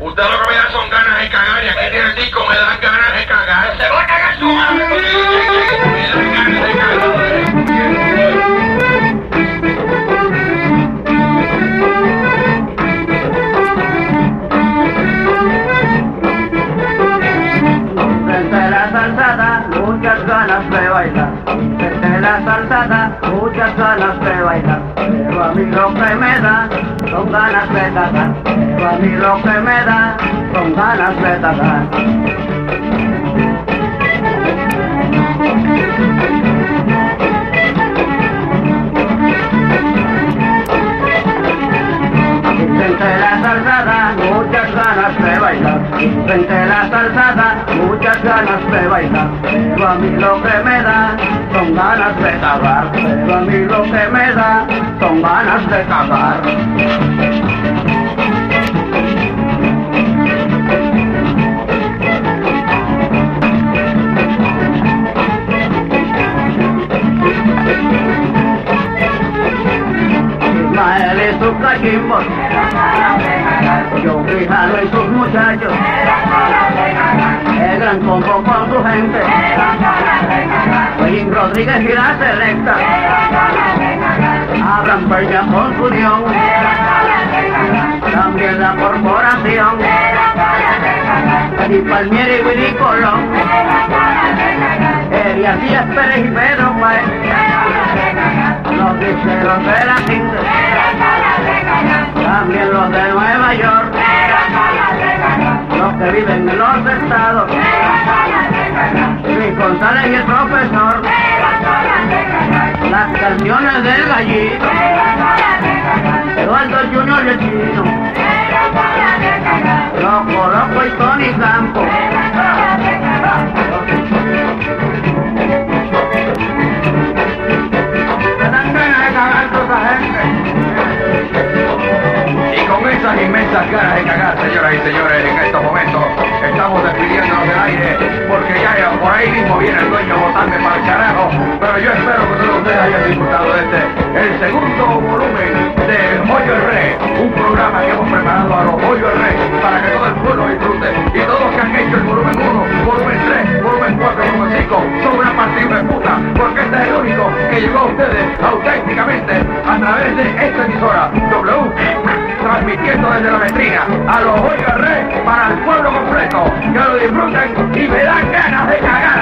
Usted lo que me da son ganas de cagar y aquí tiene el disco, me dan ganas de cagar. Se va a cagar su madre. Me dan ganas de cagar. Frente la salsada, muchas ganas de bailar. Frente la salsada, muchas ganas de bailar. Pero a mí que me da son ganas de cagar. Pero a mí lo que me da son ganas de cagar. Frente la salsada, muchas ganas de bailar. Frente la salsada, muchas ganas de bailar. Pero a mí lo que me da son ganas de cagar. Pero a mí lo que me da son ganas de cagar. Ismael y sus cachimbos, yo fijado y sus muchachos, el gran combo con su gente, Joaquín Rodríguez y la selecta, Abraham Peña con su unión, también la corporación, y Palmieri y Willy Colón, Elias Díaz Pérez y Pedro Páez, los disqueros de la gente, también los de Nueva York, los que viven en los estados, Luis González y el profesor, las canciones del gallito, Eduardo Junior y el chino, Loco Loco y Tony gente. Y con esas inmensas ganas de cagar, señoras y señores, en estos momentos estamos despidiéndonos del aire porque ya por ahí mismo viene el dueño botarme para el carajo. Pero yo hayan disfrutado de este, el segundo volumen de Hoyo el Rey, un programa que hemos preparado a los Hoyo el Rey para que todo el pueblo disfrute. Y todos los que han hecho el volumen 1, volumen 3, volumen 4 y volumen 5 son una partida de puta, porque este es el único que llegó a ustedes auténticamente a través de esta emisora W transmitiendo desde la metrina a los Hoyo el Rey para el pueblo completo. Que lo disfruten y me dan ganas de cagar.